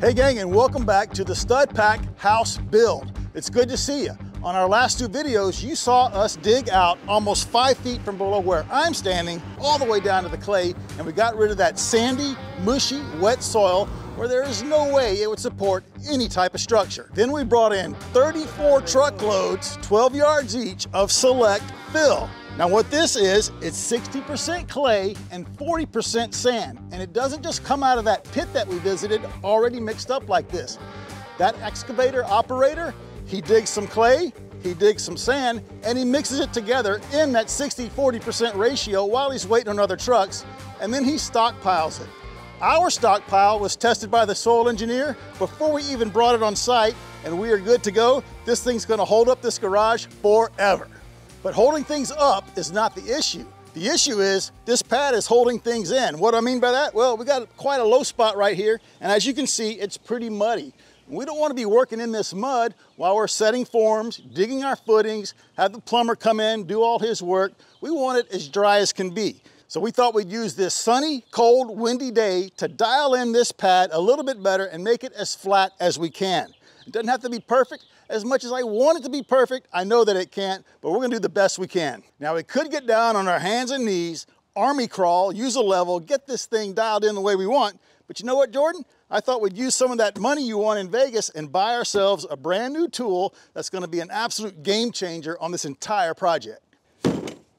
Hey gang, and welcome back to the Stud Pack House Build. It's good to see you. On our last two videos, you saw us dig out almost five feet from below where I'm standing, all the way down to the clay, and we got rid of that sandy, mushy, wet soil where there is no way it would support any type of structure. Then we brought in 34 truckloads, 12 yards each, of select fill. Now what this is, it's 60% clay and 40% sand. And it doesn't just come out of that pit that we visited already mixed up like this. That excavator operator, he digs some clay, he digs some sand, and he mixes it together in that 60-40% ratio while he's waiting on other trucks, and then he stockpiles it. Our stockpile was tested by the soil engineer before we even brought it on site, and we are good to go. This thing's gonna hold up this garage forever. But holding things up is not the issue. The issue is this pad is holding things in. What do I mean by that? Well, we got quite a low spot right here, and as you can see, it's pretty muddy. We don't want to be working in this mud while we're setting forms, digging our footings, have the plumber come in, do all his work. We want it as dry as can be. So we thought we'd use this sunny, cold, windy day to dial in this pad a little bit better and make it as flat as we can. It doesn't have to be perfect. As much as I want it to be perfect, I know that it can't, but we're gonna do the best we can. Now we could get down on our hands and knees, army crawl, use a level, get this thing dialed in the way we want, but you know what, Jordan? I thought we'd use some of that money you won in Vegas and buy ourselves a brand new tool that's gonna be an absolute game changer on this entire project.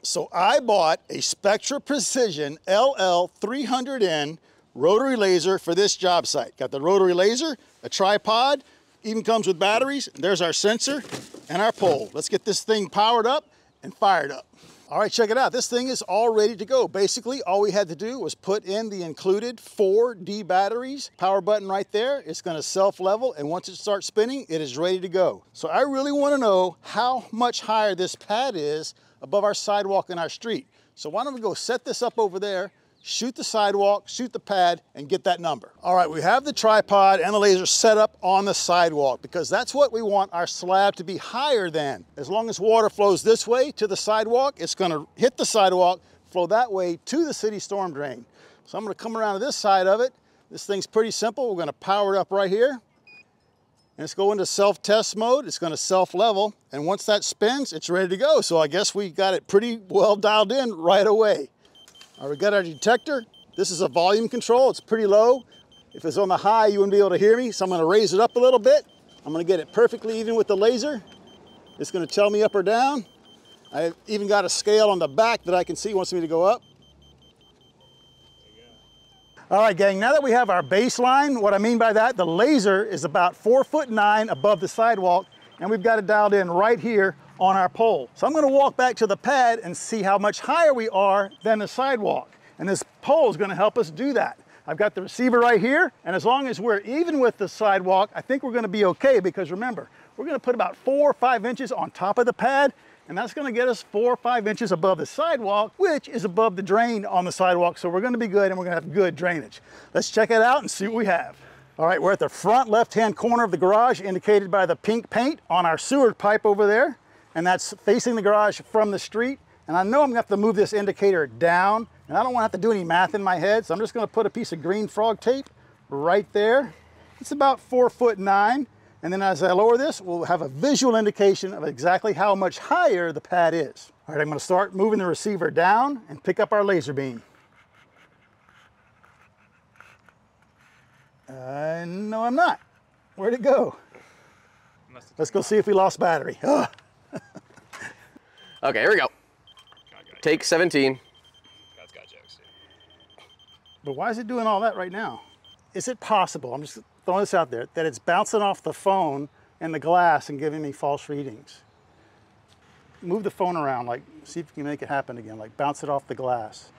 So I bought a Spectra Precision LL300N rotary laser for this job site. Got the rotary laser, a tripod, even comes with batteries. There's our sensor and our pole. Let's get this thing powered up and fired up. All right, check it out. This thing is all ready to go. Basically, all we had to do was put in the included 4D batteries. Power button right there. It's gonna self-level, and once it starts spinning, it is ready to go. So I really wanna know how much higher this pad is above our sidewalk in our street. So why don't we go set this up over there shoot the sidewalk, shoot the pad, and get that number. All right, we have the tripod and the laser set up on the sidewalk because that's what we want our slab to be higher than. As long as water flows this way to the sidewalk, it's gonna hit the sidewalk, flow that way to the city storm drain. So I'm gonna come around to this side of it. This thing's pretty simple. We're gonna power it up right here. And it's going into self-test mode. It's gonna self-level. And once that spins, it's ready to go. So I guess we got it pretty well dialed in right away. All right, we got our detector. This is a volume control. It's pretty low. If it's on the high, you wouldn't be able to hear me. So I'm gonna raise it up a little bit. I'm gonna get it perfectly even with the laser. It's gonna tell me up or down. I've even got a scale on the back that I can see wants me to go up. All right, gang, now that we have our baseline, what I mean by that, the laser is about four foot nine above the sidewalk, and we've got it dialed in right here on our pole. So I'm gonna walk back to the pad and see how much higher we are than the sidewalk. And this pole is gonna help us do that. I've got the receiver right here, and as long as we're even with the sidewalk, I think we're gonna be okay because remember, we're gonna put about four or five inches on top of the pad, and that's gonna get us four or five inches above the sidewalk, which is above the drain on the sidewalk, so we're gonna be good and we're gonna have good drainage. Let's check it out and see what we have. All right, we're at the front left-hand corner of the garage, indicated by the pink paint on our sewer pipe over there and that's facing the garage from the street. And I know I'm gonna have to move this indicator down, and I don't wanna have to do any math in my head, so I'm just gonna put a piece of green frog tape right there. It's about four foot nine, and then as I lower this, we'll have a visual indication of exactly how much higher the pad is. All right, I'm gonna start moving the receiver down and pick up our laser beam. Uh, no, I'm not. Where'd it go? Let's go see if we lost battery. Ugh. Okay, here we go. Take 17. God's got jokes. But why is it doing all that right now? Is it possible, I'm just throwing this out there, that it's bouncing off the phone and the glass and giving me false readings? Move the phone around, like, see if you can make it happen again, like bounce it off the glass.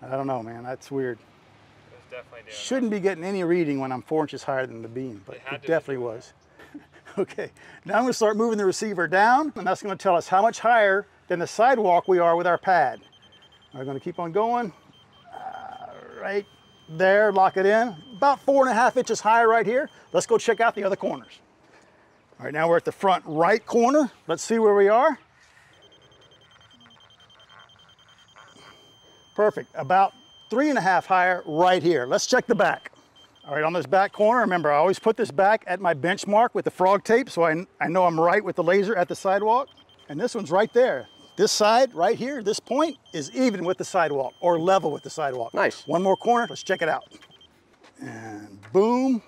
I don't know, man, that's weird. Shouldn't be getting any reading when I'm four inches higher than the beam, but it definitely was. Okay, now I'm gonna start moving the receiver down, and that's gonna tell us how much higher than the sidewalk we are with our pad. We're gonna keep on going. Uh, right there, lock it in. About four and a half inches higher right here. Let's go check out the other corners. All right, now we're at the front right corner. Let's see where we are. Perfect, about three and a half higher right here. Let's check the back. All right, on this back corner, remember I always put this back at my benchmark with the frog tape so I, I know I'm right with the laser at the sidewalk. And this one's right there. This side right here, this point is even with the sidewalk or level with the sidewalk. Nice. One more corner, let's check it out. And boom.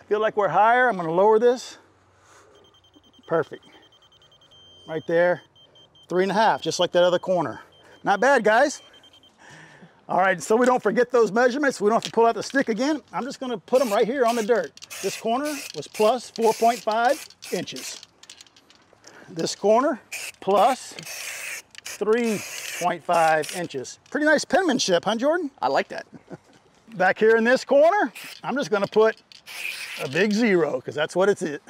I feel like we're higher. I'm gonna lower this. Perfect. Right there. Three and a half, just like that other corner. Not bad, guys. All right, so we don't forget those measurements. We don't have to pull out the stick again. I'm just gonna put them right here on the dirt. This corner was plus 4.5 inches. This corner plus 3.5 inches. Pretty nice penmanship, huh, Jordan? I like that. Back here in this corner, I'm just gonna put a big zero, because that's what it's it.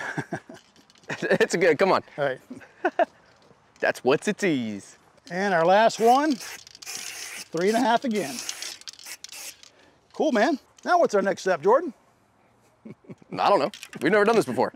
it's a good, come on. All right, That's what's its ease. and our last one, three and a half again. Cool, man. Now what's our next step, Jordan? I don't know. We've never done this before.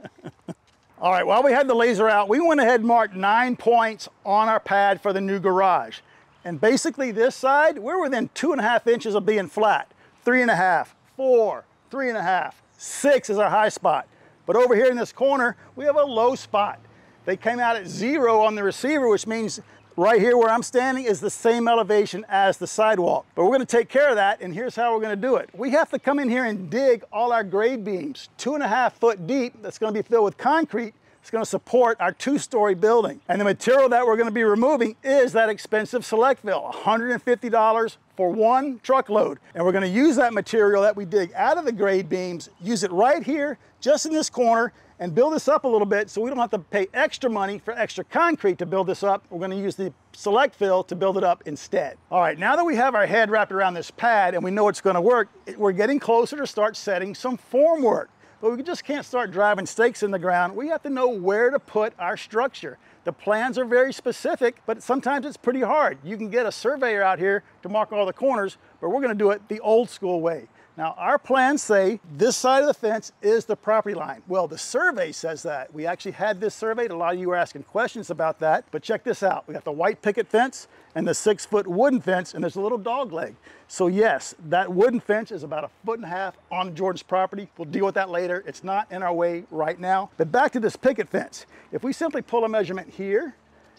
All right, while we had the laser out, we went ahead and marked nine points on our pad for the new garage. And basically this side, we're within two and a half inches of being flat. Three and a half, four, three and a half, six is our high spot. But over here in this corner, we have a low spot. They came out at zero on the receiver, which means right here where I'm standing is the same elevation as the sidewalk. But we're gonna take care of that, and here's how we're gonna do it. We have to come in here and dig all our grade beams, two and a half foot deep, that's gonna be filled with concrete, it's gonna support our two-story building. And the material that we're gonna be removing is that expensive select fill, $150 for one truckload. And we're gonna use that material that we dig out of the grade beams, use it right here, just in this corner, and build this up a little bit so we don't have to pay extra money for extra concrete to build this up. We're gonna use the select fill to build it up instead. All right, now that we have our head wrapped around this pad and we know it's gonna work, we're getting closer to start setting some form work. But we just can't start driving stakes in the ground. We have to know where to put our structure. The plans are very specific, but sometimes it's pretty hard. You can get a surveyor out here to mark all the corners, but we're gonna do it the old school way. Now, our plans say this side of the fence is the property line. Well, the survey says that. We actually had this surveyed. A lot of you were asking questions about that, but check this out. We got the white picket fence and the six foot wooden fence, and there's a little dog leg. So yes, that wooden fence is about a foot and a half on Jordan's property. We'll deal with that later. It's not in our way right now. But back to this picket fence. If we simply pull a measurement here,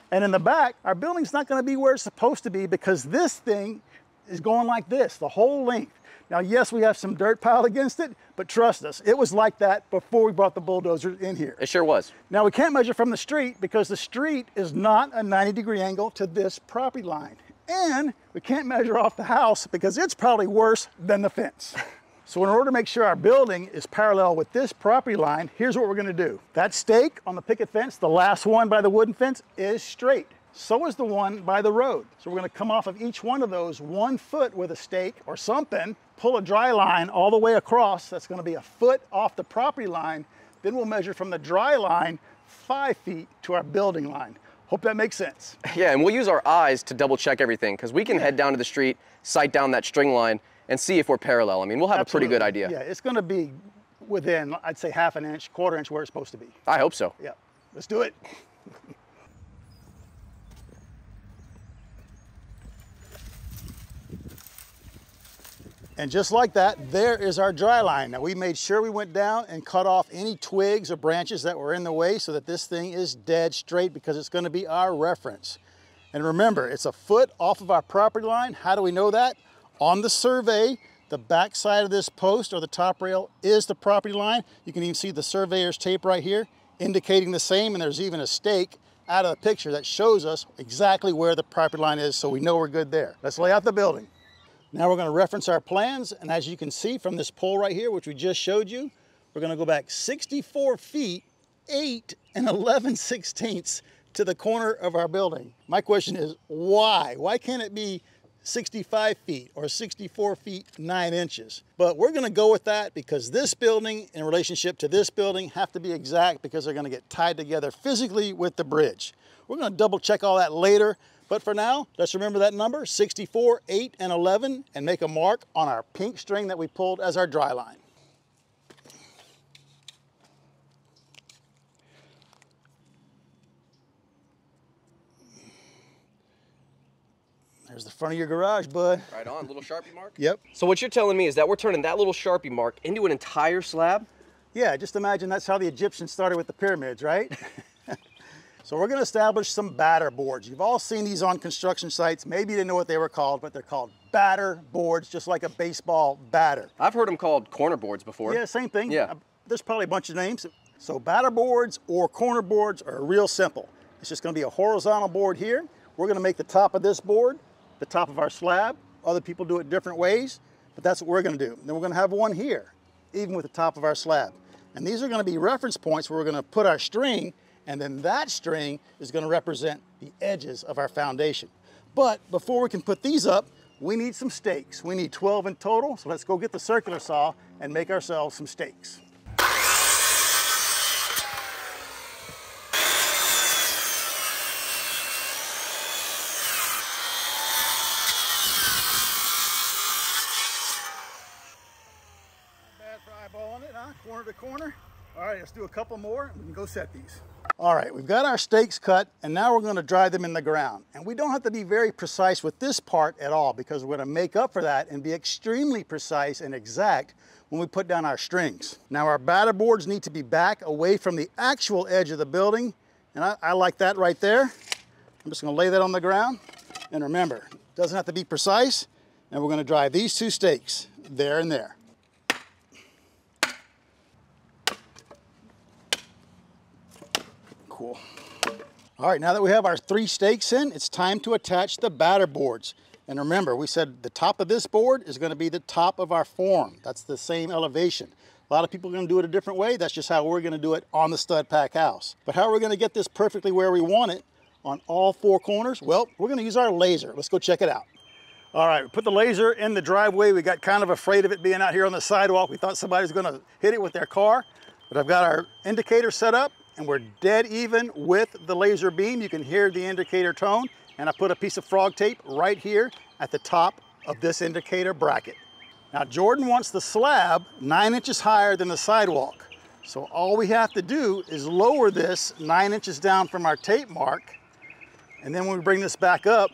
and in the back, our building's not gonna be where it's supposed to be because this thing is going like this, the whole length. Now, yes, we have some dirt piled against it, but trust us, it was like that before we brought the bulldozer in here. It sure was. Now, we can't measure from the street because the street is not a 90 degree angle to this property line. And we can't measure off the house because it's probably worse than the fence. So in order to make sure our building is parallel with this property line, here's what we're gonna do. That stake on the picket fence, the last one by the wooden fence, is straight. So is the one by the road. So we're gonna come off of each one of those one foot with a stake or something, pull a dry line all the way across. That's gonna be a foot off the property line. Then we'll measure from the dry line five feet to our building line. Hope that makes sense. Yeah, and we'll use our eyes to double check everything because we can head down to the street, sight down that string line, and see if we're parallel. I mean, we'll have a pretty good idea. Yeah, it's gonna be within, I'd say half an inch, quarter inch where it's supposed to be. I hope so. Yeah, let's do it. And just like that, there is our dry line. Now we made sure we went down and cut off any twigs or branches that were in the way so that this thing is dead straight because it's gonna be our reference. And remember, it's a foot off of our property line. How do we know that? On the survey, the back side of this post or the top rail is the property line. You can even see the surveyor's tape right here indicating the same and there's even a stake out of the picture that shows us exactly where the property line is so we know we're good there. Let's lay out the building. Now we're gonna reference our plans, and as you can see from this pole right here, which we just showed you, we're gonna go back 64 feet, 8 and 11 sixteenths to the corner of our building. My question is, why? Why can't it be 65 feet or 64 feet, 9 inches? But we're gonna go with that because this building in relationship to this building have to be exact because they're gonna get tied together physically with the bridge. We're gonna double check all that later, but for now, let's remember that number, 64, 8, and 11, and make a mark on our pink string that we pulled as our dry line. There's the front of your garage, bud. Right on, little Sharpie mark? Yep. So what you're telling me is that we're turning that little Sharpie mark into an entire slab? Yeah, just imagine that's how the Egyptians started with the pyramids, right? so we're gonna establish some batter boards. You've all seen these on construction sites. Maybe you didn't know what they were called, but they're called batter boards, just like a baseball batter. I've heard them called corner boards before. Yeah, same thing. Yeah. Uh, There's probably a bunch of names. So batter boards or corner boards are real simple. It's just gonna be a horizontal board here. We're gonna make the top of this board the top of our slab. Other people do it different ways, but that's what we're gonna do. Then we're gonna have one here, even with the top of our slab. And these are gonna be reference points where we're gonna put our string, and then that string is gonna represent the edges of our foundation. But before we can put these up, we need some stakes. We need 12 in total, so let's go get the circular saw and make ourselves some stakes. Bad for eyeballing it, huh? Corner to corner. All right, let's do a couple more and we can go set these. All right, we've got our stakes cut and now we're gonna drive them in the ground. And we don't have to be very precise with this part at all because we're gonna make up for that and be extremely precise and exact when we put down our strings. Now our batter boards need to be back away from the actual edge of the building. And I, I like that right there. I'm just gonna lay that on the ground. And remember, it doesn't have to be precise. And we're gonna drive these two stakes there and there. Cool. All right, now that we have our three stakes in, it's time to attach the batter boards. And remember, we said the top of this board is gonna be the top of our form. That's the same elevation. A lot of people are gonna do it a different way. That's just how we're gonna do it on the stud pack house. But how are we gonna get this perfectly where we want it on all four corners? Well, we're gonna use our laser. Let's go check it out. All right, we put the laser in the driveway. We got kind of afraid of it being out here on the sidewalk. We thought somebody was gonna hit it with their car, but I've got our indicator set up and we're dead even with the laser beam. You can hear the indicator tone and I put a piece of frog tape right here at the top of this indicator bracket. Now Jordan wants the slab nine inches higher than the sidewalk. So all we have to do is lower this nine inches down from our tape mark. And then when we bring this back up,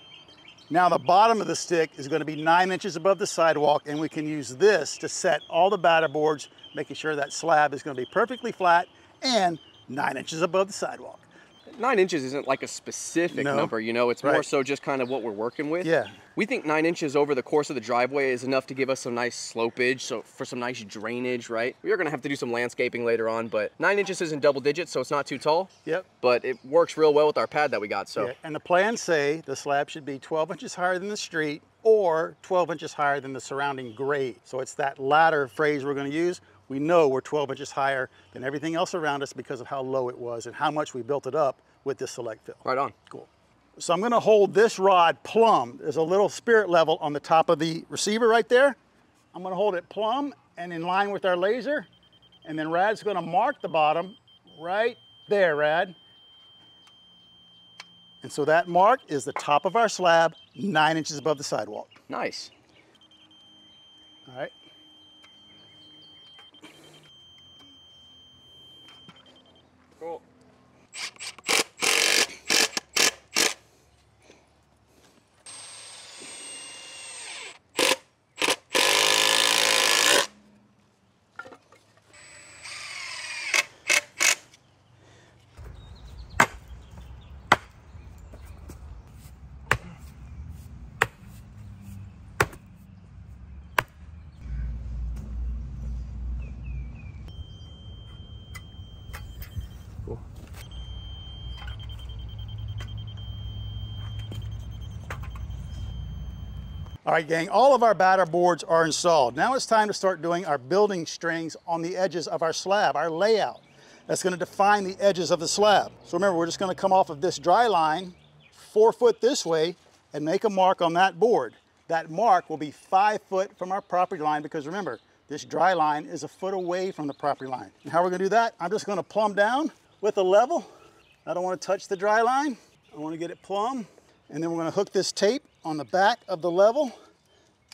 now the bottom of the stick is gonna be nine inches above the sidewalk and we can use this to set all the batter boards, making sure that slab is gonna be perfectly flat and nine inches above the sidewalk. Nine inches isn't like a specific No. number, you know, it's more Right. so just kind of what we're working with. Yeah. We think nine inches over the course of the driveway is enough to give us some nice slopage, so for some nice drainage, right? We are gonna have to do some landscaping later on, but nine inches isn't double digits, so it's not too tall. Yep. But it works real well with our pad that we got, so. Yeah, And the plans say the slab should be 12 inches higher than the street or 12 inches higher than the surrounding grade. So it's that latter phrase we're gonna use. We know we're 12 inches higher than everything else around us because of how low it was and how much we built it up with this select fill. Right on. Cool. So I'm gonna hold this rod plumb. There's a little spirit level on the top of the receiver right there. I'm gonna hold it plumb and in line with our laser. And then Rad's gonna mark the bottom right there, Rad. And so that mark is the top of our slab, nine inches above the sidewalk. Nice. All right. All right, gang, all of our batter boards are installed. Now it's time to start doing our building strings on the edges of our slab, our layout. That's gonna define the edges of the slab. So remember, we're just gonna come off of this dry line, four foot this way, and make a mark on that board. That mark will be five foot from our property line because remember, this dry line is a foot away from the property line. And how we're gonna do that? I'm just gonna plumb down with a level. I don't wanna touch the dry line. I wanna get it plumb. And then we're gonna hook this tape on the back of the level.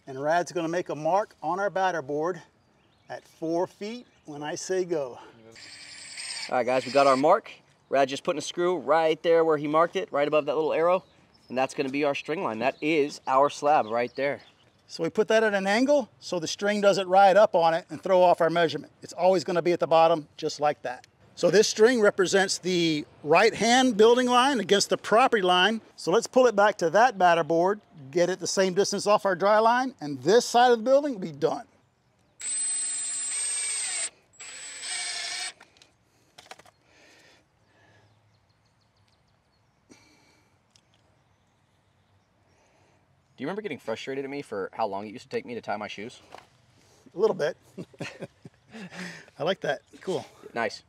And Rad's gonna make a mark on our batter board at four feet when I say go. All right, guys, we got our mark. Rad just putting a screw right there where he marked it, right above that little arrow. And that's gonna be our string line. That is our slab right there. So we put that at an angle so the string doesn't ride up on it and throw off our measurement. It's always gonna be at the bottom just like that. So this string represents the right hand building line against the property line. So let's pull it back to that batter board, get it the same distance off our dry line, and this side of the building will be done. Do you remember getting frustrated at me for how long it used to take me to tie my shoes? A little bit. I like that. Cool. Nice.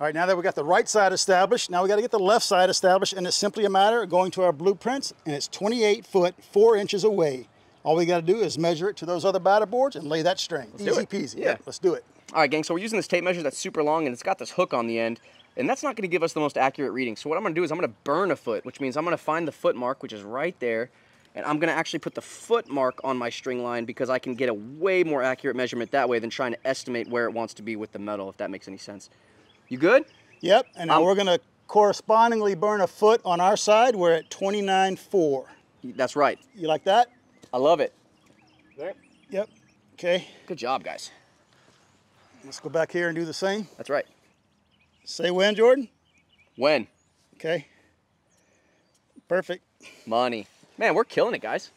All right, now that we got the right side established, now we got to get the left side established, and it's simply a matter of going to our blueprints, and it's 28 foot, 4 inches away. All we got to do is measure it to those other batter boards and lay that string. Let's Easy peasy. Yeah. let's do it. All right, gang, so we're using this tape measure that's super long and it's got this hook on the end. And that's not gonna give us the most accurate reading. So what I'm gonna do is I'm gonna burn a foot, which means I'm gonna find the foot mark, which is right there. And I'm gonna actually put the foot mark on my string line because I can get a way more accurate measurement that way than trying to estimate where it wants to be with the metal, if that makes any sense. You good? Yep, and now Um, we're going to correspondingly burn a foot on our side. We're at 29.4. That's right. You like that? I love it. There? Yep. Okay, Good job, guys. let's go back here and do the same. That's right. Say when, Jordan? When? Okay. Perfect. Money. Man, we're killing it, guys.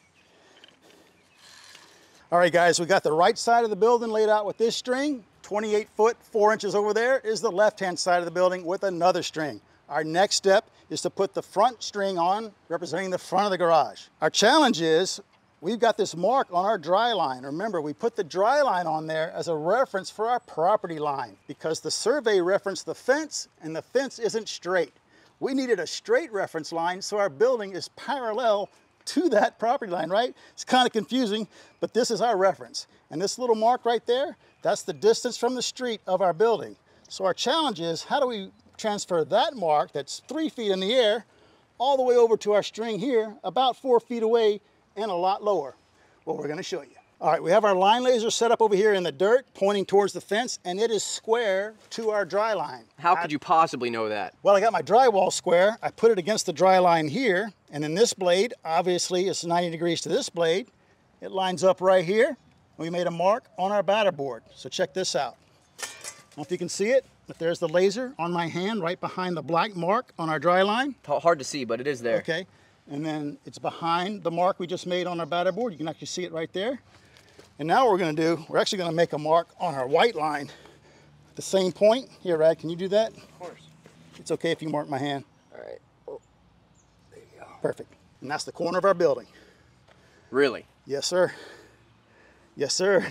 All right, guys, we got the right side of the building laid out with this string. 28 foot, four inches over there is the left-hand side of the building with another string. Our next step is to put the front string on, representing the front of the garage. Our challenge is, we've got this mark on our dry line. Remember, we put the dry line on there as a reference for our property line because the survey referenced the fence and the fence isn't straight. We needed a straight reference line so our building is parallel to that property line, right? It's kind of confusing, but this is our reference. And this little mark right there, that's the distance from the street of our building. So our challenge is, how do we transfer that mark that's three feet in the air all the way over to our string here, about four feet away and a lot lower? Well, we're gonna show you. All right, we have our line laser set up over here in the dirt, pointing towards the fence, and it is square to our dry line. How could you possibly know that? Well, I got my drywall square. I put it against the dry line here. And then this blade, obviously, is 90 degrees to this blade. It lines up right here. We made a mark on our batter board. So check this out. I don't know if you can see it, but there's the laser on my hand right behind the black mark on our dry line. Hard to see, but it is there. Okay. And then it's behind the mark we just made on our batter board. You can actually see it right there. And now what we're gonna do, we're actually gonna make a mark on our white line. at The same point. Here, Rad, can you do that? Of course. It's okay if you mark my hand. All right. Oh, there you go. Perfect. And that's the corner of our building. Really? Yes, sir. Yes, sir.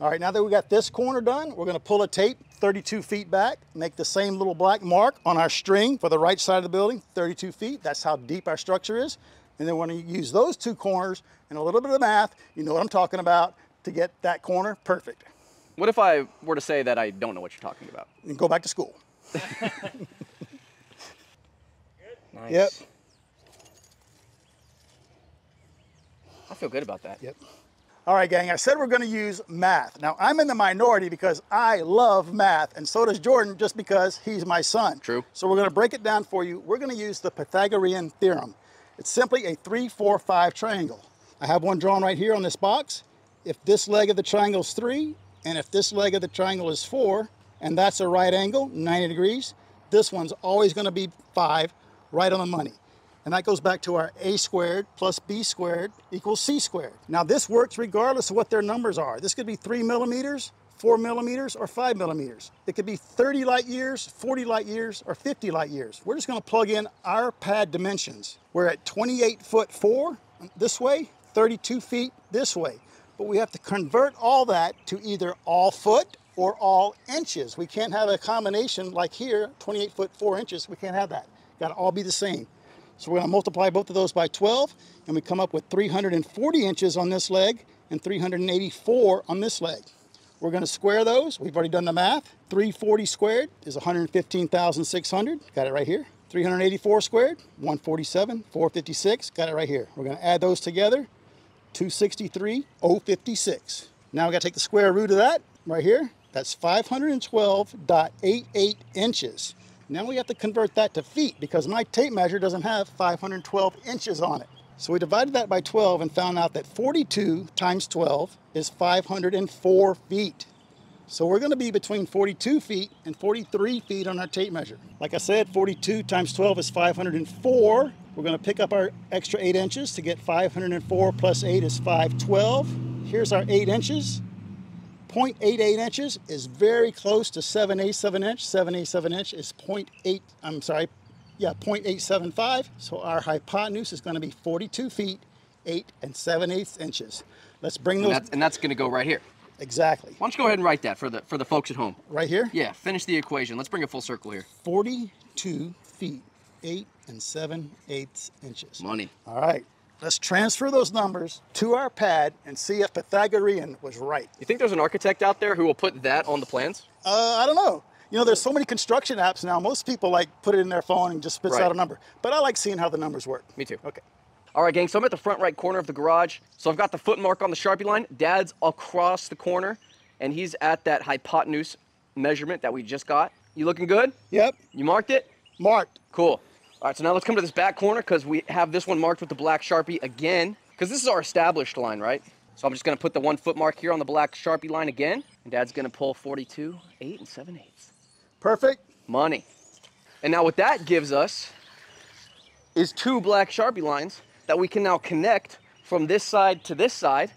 All right, now that we got this corner done, we're gonna pull a tape 32 feet back, make the same little black mark on our string for the right side of the building, 32 feet. That's how deep our structure is. And then we're gonna use those two corners and a little bit of math, you know what I'm talking about, to get that corner perfect. What if I were to say that I don't know what you're talking about? And go back to school. Nice. Yep. I feel good about that. Yep. All right, gang, I said we're gonna use math. Now, I'm in the minority because I love math, and so does Jordan just because he's my son. True. So we're gonna break it down for you. We're gonna use the Pythagorean theorem. It's simply a three, four, five triangle. I have one drawn right here on this box. If this leg of the triangle is three, and if this leg of the triangle is four, and that's a right angle, 90 degrees, this one's always gonna be five, right on the money. And that goes back to our a squared plus b squared equals c squared. Now this works regardless of what their numbers are. This could be three millimeters, four millimeters, or five millimeters. It could be 30 light years, 40 light years, or 50 light years. We're just gonna plug in our pad dimensions. We're at 28 foot four this way, 32 feet this way. But we have to convert all that to either all foot or all inches. We can't have a combination like here, 28 foot four inches. We can't have that. Gotta all be the same. So we're gonna multiply both of those by 12 and we come up with 340 inches on this leg and 384 on this leg. We're gonna square those. We've already done the math. 340 squared is 115,600. Got it right here. 384 squared, 147, 456. Got it right here. We're gonna add those together. 263,056. Now we gotta take the square root of that right here. That's 512.88 inches. Now we have to convert that to feet because my tape measure doesn't have 512 inches on it. So we divided that by 12 and found out that 42 times 12 is 504 feet. So we're going to be between 42 feet and 43 feet on our tape measure. Like I said, 42 times 12 is 504. We're going to pick up our extra 8 inches to get 504 plus 8 is 512. Here's our 8 inches. 0.88 inches is very close to 7 eighths of an inch. 7 eighths of an inch is 0.8, I'm sorry, yeah, 0.875. So our hypotenuse is going to be 42 feet, 8 and 7 eighths inches. Let's bring And those, that's, and that's going to go right here. exactly, Why don't you go ahead and write that for the for the folks at home? right here. Yeah, finish the equation. Let's bring it full circle here. 42 feet, 8 and 7 eighths inches. Money. All right, let's transfer those numbers to our pad and see if Pythagorean was right. You think there's an architect out there who will put that on the plans? Uh, I don't know. You know, there's so many construction apps now. Most people like put it in their phone and just spits Right. out a number. But I like seeing how the numbers work. Me too. Okay. All right, gang, so I'm at the front right corner of the garage. So I've got the foot mark on the Sharpie line. Dad's across the corner, and he's at that hypotenuse measurement that we just got. You looking good? Yep. You marked it? Marked. Cool. All right, so now let's come to this back corner because we have this one marked with the black Sharpie again. Because this is our established line, right? So I'm just gonna put the one foot mark here on the black Sharpie line again. And Dad's gonna pull 42, 8 and 7 eighths. Perfect. Money. And now what that gives us is two black Sharpie lines that we can now connect from this side to this side.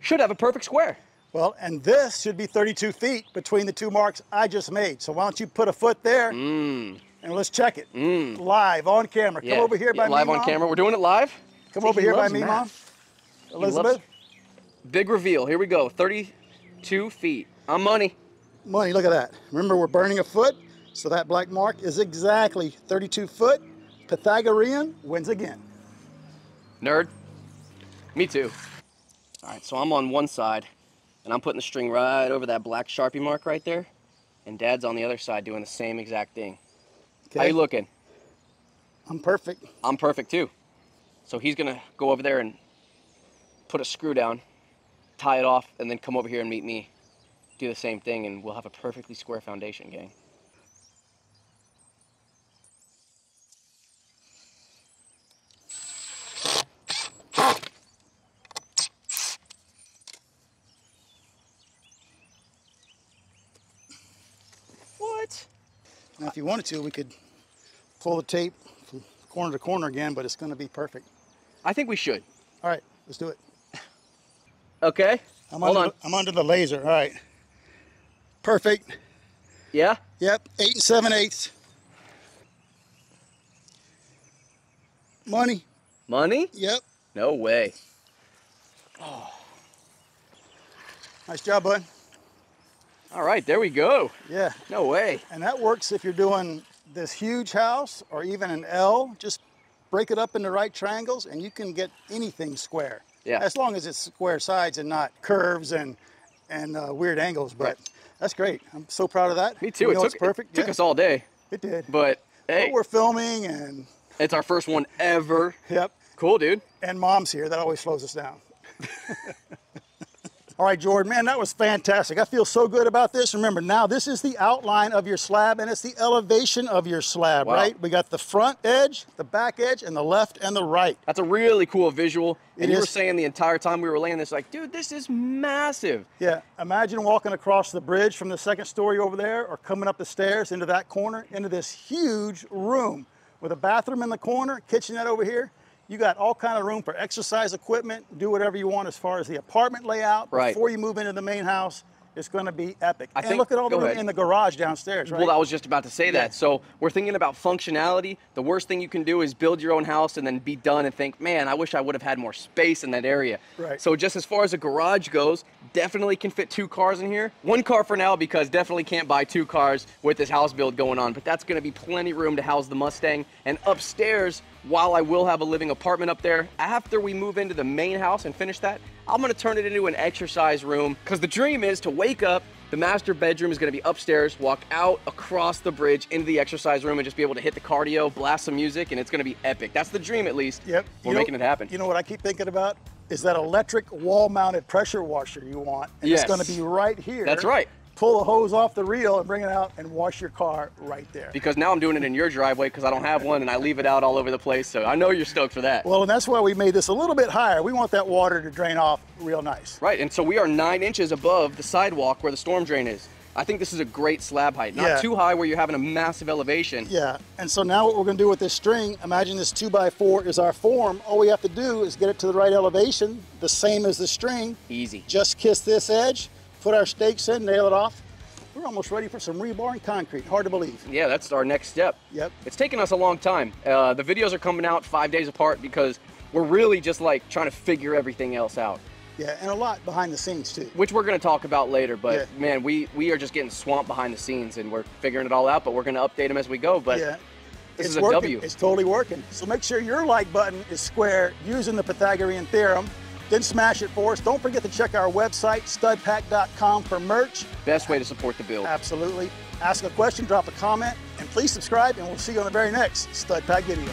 Should have a perfect square. Well, and this should be 32 feet between the two marks I just made. So why don't you put a foot there mm. And let's check it live on camera. Come Mm. Over here yeah, by live me, Live on Mom. camera. We're doing it live. Come See, over he here by me, math. Mom. loves- Elizabeth. Big reveal. Here we go. 32 feet. I'm money. Money, look at that. Remember, we're burning a foot, so that black mark is exactly 32 foot. Pythagorean wins again. Nerd. Me too. All right, so I'm on one side, and I'm putting the string right over that black Sharpie mark right there, and Dad's on the other side doing the same exact thing. How you looking? I'm perfect. I'm perfect too. So he's gonna go over there and put a screw down, tie it off, and then come over here and meet me. Do the same thing, and we'll have a perfectly square foundation, gang. What? You wanted to, we could pull the tape from corner to corner again, but it's going to be perfect. I think we should. All right, let's do it. Okay. I'm Hold under on. I'm under the laser. All right. Perfect. Yeah. Yep, eight and seven eighths. Money. Money? Yep. No way. Oh. Nice job, bud. All right, there we go. Yeah. No way. And that works if you're doing this huge house or even an L. Just break it up into right triangles and you can get anything square. Yeah. As long as it's square sides and not curves and and uh, weird angles. But Right. that's great. I'm so proud of that. Me too. It took perfect. It took Yeah, us all day, It did. but hey, But we're filming and it's our first one ever. yep. Cool, dude. And mom's here. That always slows us down. All right, Jordan, man, that was fantastic. I feel so good about this. Remember, now this is the outline of your slab and it's the elevation of your slab, Wow. right? We got the front edge, the back edge, and the left and the right. That's a really cool visual. And It you were saying the entire time we were laying this, like, dude, this is massive. Yeah, imagine walking across the bridge from the second story over there or coming up the stairs into that corner, into this huge room with a bathroom in the corner, kitchenette over here. You got all kind of room for exercise equipment, do whatever you want as far as the apartment layout. Right. Before you move into the main house, it's going to be epic. I and think- look at all the room ahead. in the garage downstairs, right? Well, I was just about to say Yeah. that. So we're thinking about functionality. The worst thing you can do is build your own house and then be done and think, man, I wish I would have had more space in that area. Right. So just as far as a garage goes, definitely can fit two cars in here. One car for now because definitely can't buy two cars with this house build going on. But that's going to be plenty room to house the Mustang. And upstairs, while I will have a living apartment up there, after we move into the main house and finish that, I'm gonna turn it into an exercise room because the dream is to wake up. The master bedroom is gonna be upstairs, walk out across the bridge into the exercise room and just be able to hit the cardio, blast some music, and it's gonna be epic. That's the dream at least. Yep. We're You know- making it happen. You know what I keep thinking about? Is that electric wall mounted pressure washer you want. And Yes. it's going to be right here. That's right. Pull the hose off the reel and bring it out and wash your car right there. Because now I'm doing it in your driveway because I don't have one and I leave it out all over the place. So I know you're stoked for that. Well, and that's why we made this a little bit higher. We want that water to drain off real nice. Right, and so we are nine inches above the sidewalk where the storm drain is. I think this is a great slab height. Not Yeah. too high where you're having a massive elevation. Yeah, and so now what we're gonna do with this string, imagine this two by four is our form. All we have to do is get it to the right elevation, the same as the string. Easy. Just kiss this edge, put our stakes in, nail it off. We're almost ready for some rebar and concrete. Hard to believe. Yeah, that's our next step. Yep. It's taken us a long time. Uh, the videos are coming out five days apart because we're really just like trying to figure everything else out, Yeah, and a lot behind the scenes too. which we're going to talk about later. But Yeah. man, we we are just getting swamped behind the scenes and we're figuring it all out. But we're going to update them as we go. But yeah. this it's is a working. W. It's totally working. So make sure your like button is square using the Pythagorean theorem. Then smash it for us. Don't forget to check our website, studpack.com for merch. best way to support the build. Absolutely. Ask a question, drop a comment, and please subscribe, and we'll see you on the very next Stud Pack video.